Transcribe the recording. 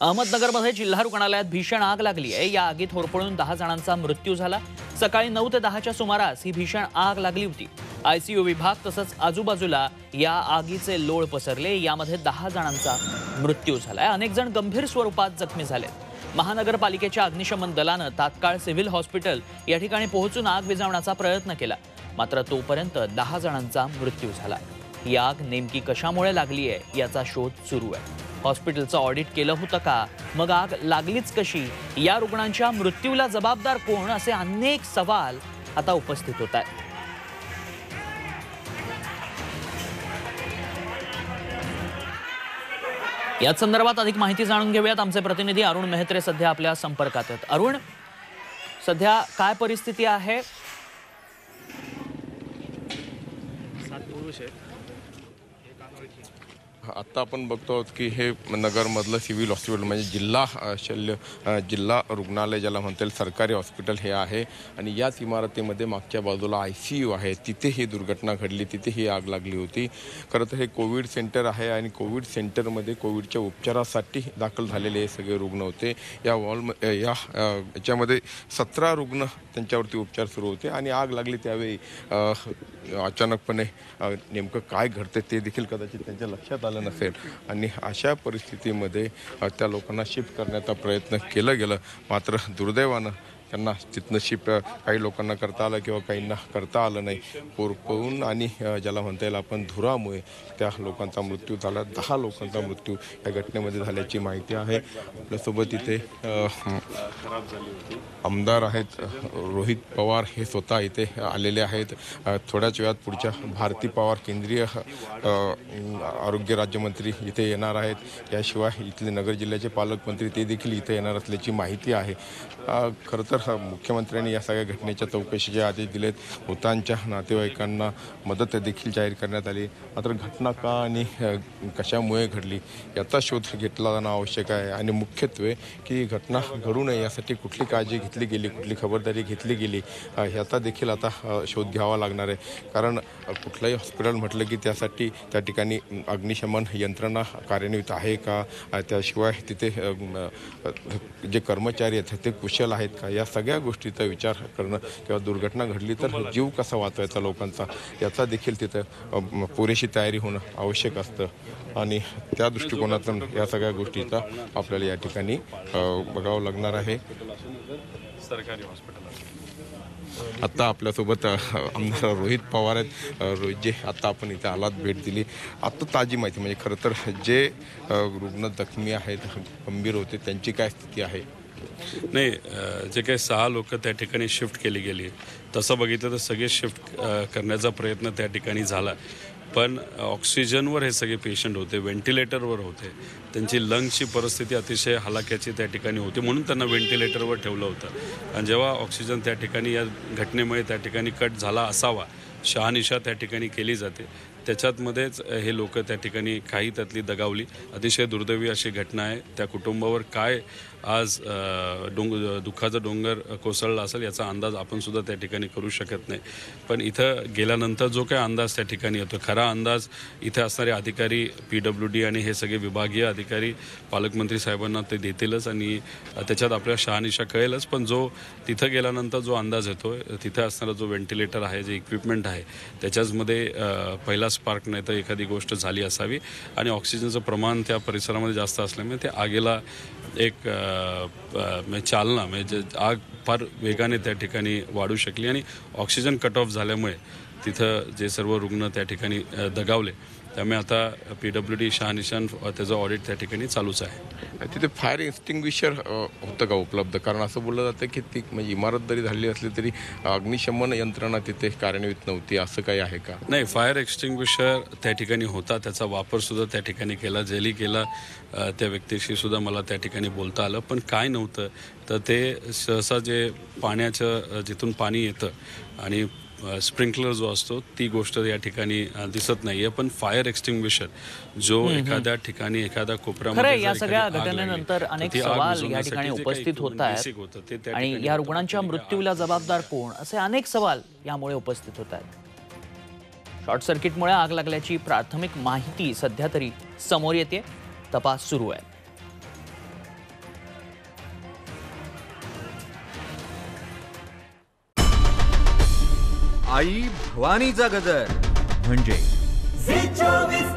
अहमदनगरमध्ये जिल्हा रुग्णालयात भीषण आग लागली आहे. या आगीत होरपळून दहा जणांचा मृत्यू झाला. सकाळी नऊ ते दहाच्या सुमारास ही भीषण आग लागली होती. आयसीयू विभाग तसंच आजूबाजूला या आगीचे लोळ पसरले. यामध्ये दहा जणांचा मृत्यू झालाय. अनेक जण गंभीर स्वरूपात जखमी झालेत. महानगरपालिकेच्या अग्निशमन दलानं तात्काळ सिव्हिल हॉस्पिटल या ठिकाणी पोहोचून आग विझवण्याचा प्रयत्न केला. मात्र तोपर्यंत दहा जणांचा मृत्यू झाला. ही आग नेमकी कशामुळे लागली आहे याचा शोध सुरू आहे. हॉस्पिटलचं ऑडिट केलं होतं का? मग आग लागलीच कशी? या रुग्णांच्या मृत्यूला जबाबदार कोण? असे अनेक सवाल आता उपस्थित होत आहेत. याच संदर्भात अधिक माहिती जाणून घेऊयात. आमचे प्रतिनिधी अरुण मेहत्रे सध्या आपल्या संपर्कात आहेत. अरुण सध्या काय परिस्थिती आहे? आत्ता आपण बघतो आहोत की हे नगरमधलं सिव्हिल हॉस्पिटल म्हणजे जिल्हा शल्य जिल्हा रुग्णालय ज्याला म्हणता येईल सरकारी हॉस्पिटल हे आहे. आणि याच इमारतीमध्ये मागच्या बाजूला आय सी यू आहे. तिथे ही दुर्घटना घडली तिथे ही आग लागली होती. खरं तर हे कोविड सेंटर आहे आणि कोविड सेंटरमध्ये कोविडच्या उपचारासाठी दाखल झालेले हे सगळे रुग्ण होते. या वॉल या याच्यामध्ये सतरा रुग्ण त्यांच्यावरती उपचार सुरू होते आणि आग लागली त्यावेळी अचानकपणे नेमकं काय घडतं ते देखील कदाचित त्यांच्या लक्षात आलं नसेल. आणि अशा परिस्थितीमध्ये त्या लोकांना शिफ्ट करण्याचा प्रयत्न केलं गेलं. मात्र दुर्दैवानं त्यांना तिथनं काही लोकांना करता आलं किंवा काहींना करता आलं नाही. पोरपवून आणि ज्याला म्हणता येईल आपण धुरामुळे त्या लोकांचा मृत्यू झाला. दहा लोकांचा मृत्यू या घटनेमध्ये झाल्याची माहिती आहे. आपल्यासोबत इथे आमदार आहेत रोहित पवार हे स्वतः इथे आलेले आहेत. थोड्याच वेळात पुढच्या भारती पवार केंद्रीय आरोग्य राज्यमंत्री इथे येणार आहेत. याशिवाय इथले नगर जिल्ह्याचे पालकमंत्री ते देखील इथे येणार असल्याची माहिती आहे. खरं तर तर मुख्यमंत्र्यांनी या सगळ्या घटनेच्या चौकशीचे आदेश दिलेत मृतांच्या नातेवाईकांना मदत देखील जाहीर करण्यात आली. मात्र घटना का आणि कशामुळे घडली याचा शोध घेतला जाणं आवश्यक आहे. आणि मुख्यत्वे की घटना घडू नये यासाठी कुठली काळजी घेतली गेली कुठली खबरदारी घेतली गेली ह्याचा देखील आता शोध घ्यावा लागणार आहे. कारण कुठलंही हॉस्पिटल म्हटलं की त्यासाठी त्या ठिकाणी अग्निशमन यंत्रणा कार्यान्वित आहे का? त्याशिवाय तिथे जे कर्मचारी आहेत ते कुशल आहेत का? या सगळ्या गोष्टीचा विचार करणं किंवा दुर्घटना घडली तर जीव कसा वाचवायचा लोकांचा याचा देखील तिथं पुरेशी तयारी होणं आवश्यक असतं. आणि त्या दृष्टिकोनातून या सगळ्या गोष्टीचा आपल्याला या ठिकाणी बघावं लागणार आहे. सरकारी हॉस्पिटल आत्ता आपल्यासोबत आमदार रोहित पवार आहेत. रोहित जे आत्ता आपण इथे आलात भेट दिली. आत्ता ताजी माहिती म्हणजे खरं तर जे रुग्ण जखमी आहेत गंभीर होते त्यांची काय स्थिती आहे? नाही जे काही सहा लोक त्या ठिकाणी शिफ्ट केली गेली. तसं बघितलं तर सगळे शिफ्ट करण्याचा प्रयत्न त्या ठिकाणी झाला. पण ऑक्सिजनवर हे सगळे पेशंट होते व्हेंटिलेटरवर होते. त्यांची लंग्सची परिस्थिती अतिशय हलाक्याची त्या ठिकाणी होती म्हणून त्यांना व्हेंटिलेटरवर ठेवलं होतं. आणि जेव्हा ऑक्सिजन त्या ठिकाणी या घटनेमुळे त्या ठिकाणी कट झाला असावा शहानिशा त्या ठिकाणी केली जाते. त्याच्यातमध्येच हे लोक त्या ठिकाणी काही त्यातली दगावली. अतिशय दुर्दैवी अशी घटना आहे. त्या कुटुंबावर काय आज डोंग दुःखाचा डोंगर कोसळला असेल याचा अंदाज आपण सुद्धा त्या ठिकाणी करू शकत नाही. पण इथं गेल्यानंतर जो काय अंदाज त्या ठिकाणी येतो खरा अंदाज इथे असणारे अधिकारी पी डब्ल्यू डी आणि हे सगळे विभागीय अधिकारी पालकमंत्री साहेबांना ते देतीलच आणि त्याच्यात आपल्या शहानिशा कळेलच. पण जो तिथं गेल्यानंतर जो अंदाज येतो तिथं असणारा जो व्हेंटिलेटर आहे जे इक्विपमेंट आहे त्याच्याचमध्ये पहिला स्पार्क नाही तर एखादी गोष्ट झाली असावी. आणि ऑक्सिजनचं प्रमाण त्या परिसरामध्ये जास्त असल्यामुळे ते आगीला एक म्हणजे चालना म्हणजे आग फार वेगाने त्या ठिकाणी वाढू शकली. आणि ऑक्सिजन कट ऑफ झाल्यामुळे तिथं जे सर्व रुग्ण त्या ठिकाणी दगावले. त्यामुळे आता पी डब्ल्यू डी शहानिशान त्याचं ऑडिट त्या ठिकाणी चालूच आहे. तिथे फायर एक्सटिंग्विशर होतं का उपलब्ध? कारण असं बोललं जातं की ती म्हणजे इमारत जरी झाली असली तरी अग्निशमन यंत्रणा तिथे कार्यान्वित नव्हती. असं काही आहे का? नाही फायर एक्सटिंग्विशर त्या ठिकाणी होता. त्याचा वापर सुद्धा त्या ठिकाणी केला. जेली केला त्या व्यक्तीशी सुद्धा मला त्या ठिकाणी बोलता आलं. पण काय नव्हतं तर ते सहसा जे पाण्याचं जिथून पाणी येतं आणि स्प्रिंकलर जो असतो ती गोष्ट या ठिकाणी दिसत नाहीये. पण फायर एक्सटिंग्विशर जो एखाद्या ठिकाणी एखाद्या कोपऱ्यामध्ये या सगळ्या घटनेनंतर तर अनेक सवाल या ठिकाणी उपस्थित होत आहेत आणि या. रुग्णांच्या मृत्यूला जबाबदार कोण? असे अनेक सवाल यामुळे उपस्थित होत आहेत शॉर्ट सर्किटमुळे आग लागल्याची प्राथमिक माहिती सध्या तरी समोर येते तपास सुरू आहे. आई भवानीचा गजर. म्हणजे चोवीस